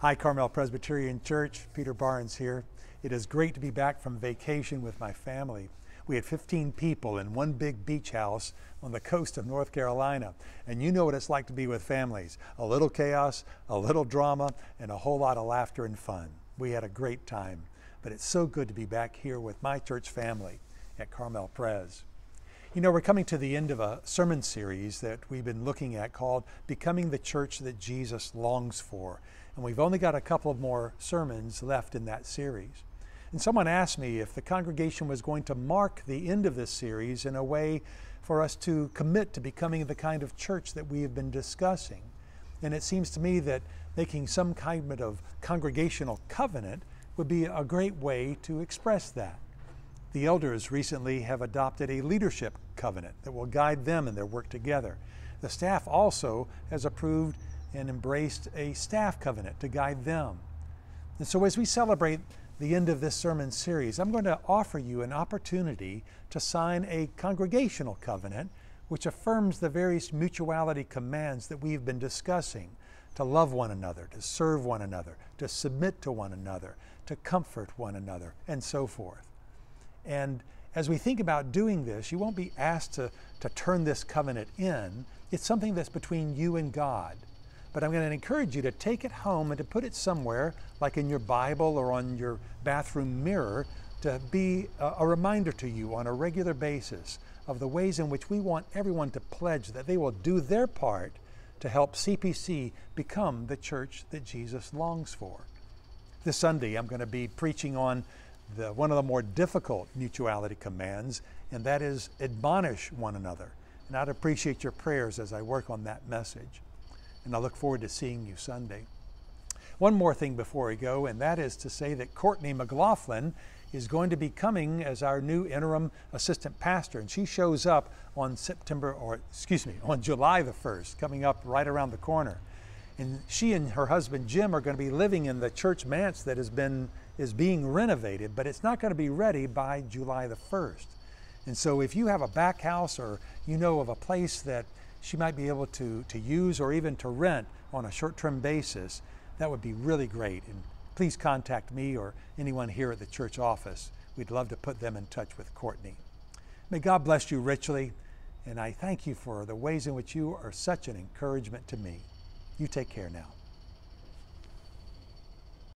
Hi, Carmel Presbyterian Church. Peter Barnes here. It is great to be back from vacation with my family. We had 15 people in one big beach house on the coast of North Carolina. And you know what it's like to be with families a little chaos, a little drama, and a whole lot of laughter and fun. We had a great time. But it's so good to be back here with my church family at Carmel Pres. You know, we're coming to the end of a sermon series that we've been looking at called Becoming the Church That Jesus Longs For. And we've only got a couple of more sermons left in that series. And someone asked me if the congregation was going to mark the end of this series in a way for us to commit to becoming the kind of church that we have been discussing. And it seems to me that making some kind of congregational covenant would be a great way to express that. The elders recently have adopted a leadership covenant that will guide them in their work together. The staff also has approved and embraced a staff covenant to guide them. And so, as we celebrate the end of this sermon series, I'm going to offer you an opportunity to sign a congregational covenant which affirms the various mutuality commands that we've been discussing to love one another, to serve one another, to submit to one another, to comfort one another, and so forth. And as we think about doing this, you won't be asked to, to turn this covenant in. It's something that's between you and God. But I'm going to encourage you to take it home and to put it somewhere, like in your Bible or on your bathroom mirror, to be a, a reminder to you on a regular basis of the ways in which we want everyone to pledge that they will do their part to help CPC become the church that Jesus longs for. This Sunday, I'm going to be preaching on the, one of the more difficult mutuality commands, and that is admonish one another. And I'd appreciate your prayers as I work on that message. And I look forward to seeing you Sunday. One more thing before we go, and that is to say that Courtney McLaughlin is going to be coming as our new interim assistant pastor, and she shows up on September, or excuse me, on July the 1st, coming up right around the corner. And she and her husband Jim are going to be living in the church manse that has been is being renovated, but it's not going to be ready by July the 1st. And so if you have a back house or you know of a place that she might be able to, to use or even to rent on a short-term basis, that would be really great. And please contact me or anyone here at the church office. We'd love to put them in touch with Courtney. May God bless you richly, and I thank you for the ways in which you are such an encouragement to me. You take care now.